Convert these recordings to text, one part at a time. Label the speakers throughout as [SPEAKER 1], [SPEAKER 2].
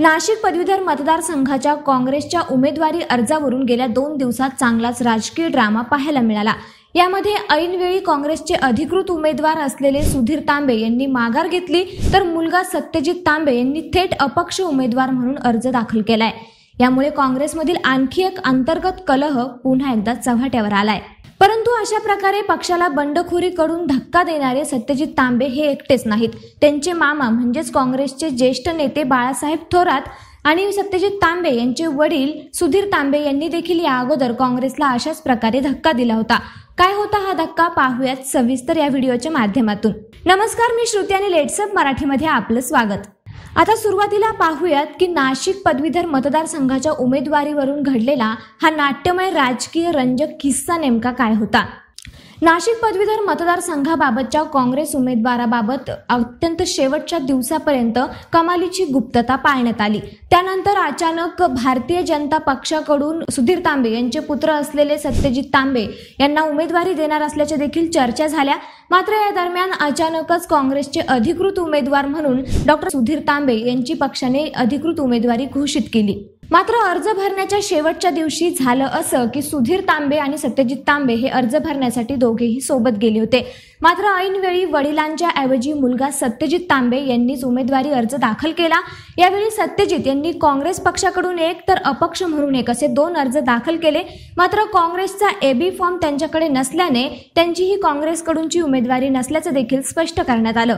[SPEAKER 1] नाशिक पदवीधर मतदारसंघाच्या काँग्रेसच्या उमेदवारी अर्जावरून गेल्या दोन दिवसात चांगलाच राजकीय ड्रामा पाहायला मिळाला. यामध्ये ऐनवेळी काँग्रेसचे अधिकृत उमेदवार असलेले सुधीर तांबे यांनी माघार घेतली तर मुलगा सत्यजित तांबे यांनी थेट अपक्ष उमेदवार म्हणून अर्ज दाखल केलाय. यामुळे काँग्रेसमधील आणखी एक अंतर्गत कलह पुन्हा एकदा चव्हाट्यावर आलाय. परंतु अशा प्रकारे पक्षाला बंडखोरीकडून धक्का देणारे सत्यजित तांबे हे एकटेच नाहीत. त्यांचे मामा म्हणजेच काँग्रेसचे ज्येष्ठ नेते बाळासाहेब थोरात आणि सत्यजित तांबे यांचे वडील सुधीर तांबे यांनी देखील या अगोदर काँग्रेसला अशाच प्रकारे धक्का दिला होता. काय होता हा धक्का पाहूयात सविस्तर या व्हिडिओच्या माध्यमातून. नमस्कार मी श्रुती आणि लेट्सअप मराठीमध्ये आपलं स्वागत. आता सुरुवातीला पाहूयात की नाशिक पदवीधर मतदारसंघाच्या उमेदवारीवरून घडलेला हा नाट्यमय राजकीय रंजक किस्सा नेमका काय होता? नाशिक पदवीधर मतदारसंघाबाबतच्या काँग्रेस उमेदवाराबाबत अत्यंत शेवटच्या दिवसापर्यंत कमालीची गुप्तता पाळण्यात आली. त्यानंतर अचानक भारतीय जनता पक्षाकडून सुधीर तांबे यांचे पुत्र असलेले सत्यजित तांबे यांना उमेदवारी देणार असल्याच्या देखील चर्चा झाल्या. मात्र या दरम्यान अचानकच काँग्रेसचे अधिकृत उमेदवार म्हणून डॉक्टर सुधीर तांबे यांची पक्षाने अधिकृत उमेदवारी घोषित केली. मात्र अर्ज भरण्याच्या शेवटच्या दिवशी झालं असं की सुधीर तांबे आणि सत्यजित तांबे हे अर्ज भरण्यासाठी दोघेही सोबत गेले होते. मात्र ऐनवेळी वडिलांच्या ऐवजी मुलगा सत्यजित तांबे यांनीच उमेदवारी अर्ज दाखल केला. यावेळी सत्यजित यांनी काँग्रेस पक्षाकडून एक तर अपक्ष म्हणून एक असे दोन अर्ज दाखल केले. मात्र काँग्रेसचा एबी फॉर्म त्यांच्याकडे नसल्याने त्यांची ही काँग्रेसकडूनची उमेदवारी नसल्याचं देखील स्पष्ट करण्यात आलं.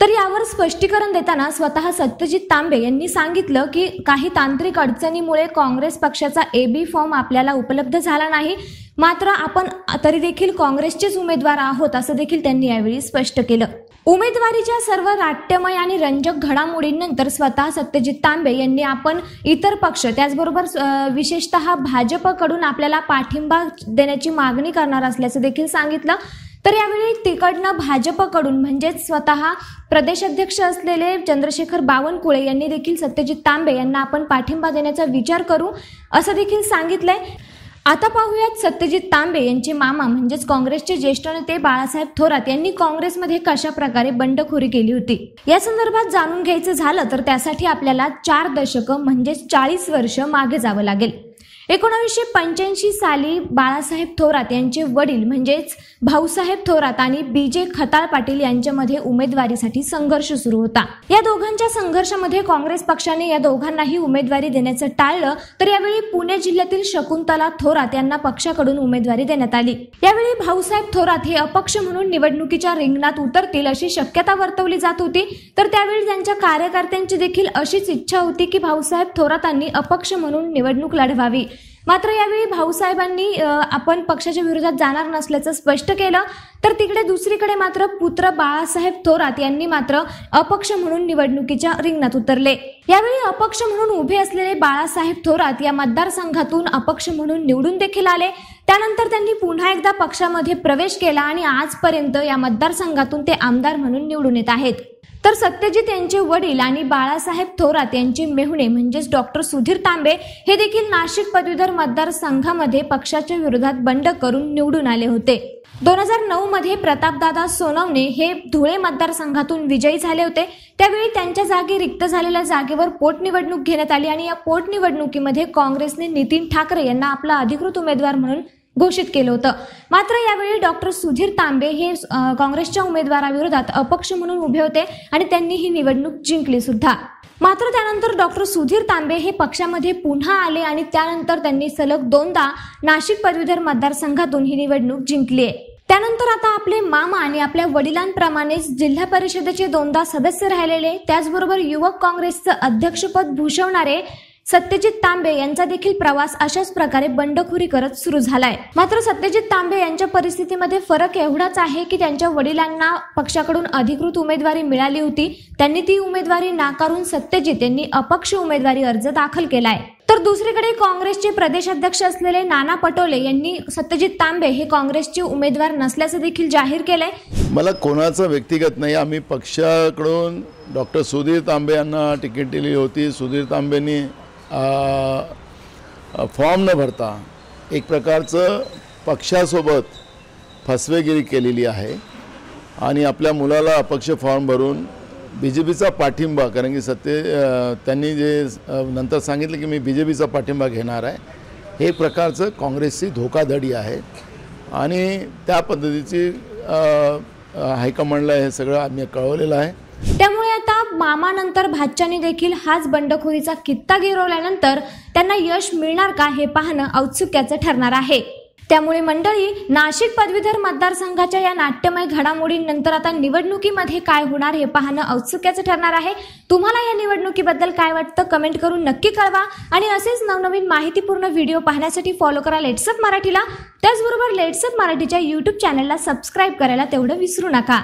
[SPEAKER 1] तर यावर स्पष्टीकरण देताना स्वतः सत्यजित तांबे यांनी सांगितलं की काही तांत्रिक अडचणीमुळे काँग्रेस पक्षाचा ए बी फॉर्म आपल्याला उपलब्ध झाला नाही. मात्र आपण तरी देखील काँग्रेसचेच उमेदवार आहोत असं देखील त्यांनी यावेळी स्पष्ट केलं. उमेदवारीच्या सर्व नाट्यमय आणि रंजक घडामोडींनंतर स्वतः सत्यजित तांबे यांनी आपण इतर पक्ष त्याचबरोबर विशेषतः भाजपकडून आपल्याला पाठिंबा देण्याची मागणी करणार असल्याचं देखील सांगितलं. तर यावेळी तिकडनं भाजपकडून म्हणजेच स्वतः प्रदेशाध्यक्ष असलेले चंद्रशेखर बावनकुळे यांनी देखील सत्यजित तांबे यांना आपण पाठिंबा देण्याचा विचार करू असं देखील सांगितलंय. आता पाहूयात सत्यजित तांबे यांचे मामा म्हणजेच काँग्रेसचे ज्येष्ठ नेते बाळासाहेब थोरात यांनी काँग्रेसमध्ये कशा प्रकारे बंडखोरी केली होती? या संदर्भात जाणून घ्यायचं झालं तर त्यासाठी आपल्याला चार दशकं म्हणजेच चाळीस वर्ष मागे जावं लागेल. एकोणावीसशे पंच्याऐंशी साली बाळासाहेब थोरात यांचे वडील म्हणजेच भाऊसाहेब थोरात आणि बी जे खताळ पाटील यांच्यामध्ये उमेदवारीसाठी संघर्ष सुरू होता. या दोघांच्या संघर्षामध्ये काँग्रेस पक्षाने या दोघांनाही उमेदवारी देण्याचं टाळलं तर यावेळी पुणे जिल्ह्यातील शकुंतला थोरात यांना पक्षाकडून उमेदवारी देण्यात आली. यावेळी भाऊसाहेब थोरात हे अपक्ष म्हणून निवडणुकीच्या रिंगणात उतरतील अशी शक्यता वर्तवली जात होती तर त्यावेळी त्यांच्या कार्यकर्त्यांची देखील अशीच इच्छा होती की भाऊसाहेब थोरातांनी अपक्ष म्हणून निवडणूक लढवावी. मात्र यावेळी भाऊसाहेबांनी आपण पक्षाच्या विरोधात जाणार नसल्याचं स्पष्ट केलं. तर तिकडे दुसरीकडे मात्र पुत्र बाळासाहेब थोरात यांनी मात्र अपक्ष म्हणून निवडणुकीच्या रिंगणात उतरले. यावेळी अपक्ष म्हणून उभे असलेले बाळासाहेब थोरात या मतदारसंघातून अपक्ष म्हणून निवडून देखील आले. त्यानंतर त्यांनी पुन्हा एकदा पक्षामध्ये प्रवेश केला आणि आजपर्यंत या मतदारसंघातून ते आमदार म्हणून निवडून येत आहेत. तर सत्यजित यांचे वडील आणि बाळासाहेब थोरात यांचे मेहुणे म्हणजेच डॉक्टर सुधीर तांबे हे देखील नाशिक पदवीधर मतदारसंघामध्ये पक्षाच्या विरोधात बंड करून निवडून आले होते. दोन हजार नऊ मध्ये प्रतापदादा सोनवणे हे धुळे मतदारसंघातून विजयी झाले होते. त्यावेळी त्यांच्या जागी रिक्त झालेल्या जागेवर पोटनिवडणूक घेण्यात आली आणि या पोटनिवडणुकीमध्ये काँग्रेसने नितीन ठाकरे यांना आपला अधिकृत उमेदवार म्हणून घोषित केलं होतं. मात्र यावेळी डॉक्टर सुधीर तांबे हे काँग्रेसच्या उमेदवाराविरोधात अपक्ष म्हणून उभे होते आणि त्यांनी ही निवडणूक जिंकली सुद्धा. मात्र त्यानंतर डॉक्टर सुधीर तांबे हे पक्षामध्ये पुन्हा आले आणि त्यानंतर त्यांनी सलग दोनदा नाशिक पदवीधर मतदारसंघातून ही निवडणूक जिंकली आहे. त्यानंतर आता आपले मामा आणि आपल्या वडिलांप्रमाणेच जिल्हा परिषदेचे दोनदा सदस्य राहिलेले त्याचबरोबर युवक काँग्रेसचं अध्यक्षपद भूषवणारे सत्यजित तांबे यांचा देखील प्रवास अशाच प्रकारे बंडखोरी करत सुरू झालाय. मात्र सत्यजित तांबे यांच्या परिस्थितीमध्ये फरक एवढाच आहे की त्यांच्या वडिलांना पक्षाकडून अधिकृत उमेदवारी मिळाली होती. त्यांनी ती उमेदवारी नाकारून सत्यजित यांनी अपक्ष उमेदवारी अर्ज दाखल केलाय. तर दुसरीकडे काँग्रेसचे प्रदेशाध्यक्ष असलेले नाना पटोले यांनी सत्यजित तांबे हे काँग्रेसचे उमेदवार नसल्याचं देखील जाहीर केलंय.
[SPEAKER 2] मला कोणाचं व्यक्तिगत नाही आम्ही पक्षाकडून डॉक्टर सुधीर तांबे यांना तिकीट दिली होती. सुधीर तांबेंनी फॉर्म न भरता एक प्रकारचं पक्षासोबत फसवेगिरी केलेली आहे आणि आपल्या मुलाला अपक्ष फॉर्म भरून बी जे पीचा पाठिंबा कारण की सत्य त्यांनी जे नंतर सांगितलं की मी बी जे पीचा पाठिंबा घेणार आहे हे प्रकारचं काँग्रेसची धोकाधडी आहे. आणि त्या पद्धतीची हायकमांडला हे सगळं आम्ही कळवलेलं आहे.
[SPEAKER 1] त्यामुळे मामानंतर भाच्याने देखील हाच बंडखोरीचा कित्ता गिरवल्यानंतर त्यांना यश मिळणार का हे पाहणं औत्सुक्याचं ठरणार आहे. त्यामुळे मंडळी नाशिक पदवीधर मतदारसंघाच्या या नाट्यमय घडामोडींनंतर आता निवडणुकीमध्ये काय होणार हे पाहणं औत्सुक्याचं ठरणार आहे. तुम्हाला या निवडणुकीबद्दल काय वाटतं कमेंट करून नक्की कळवा आणि असेच नवनवीन माहितीपूर्ण व्हिडिओ पाहण्यासाठी फॉलो करा लेट्सअप मराठीला. त्याचबरोबर लेट्सअप मराठीच्या यूट्यूब चॅनलला सबस्क्राईब करायला तेवढं विसरू नका.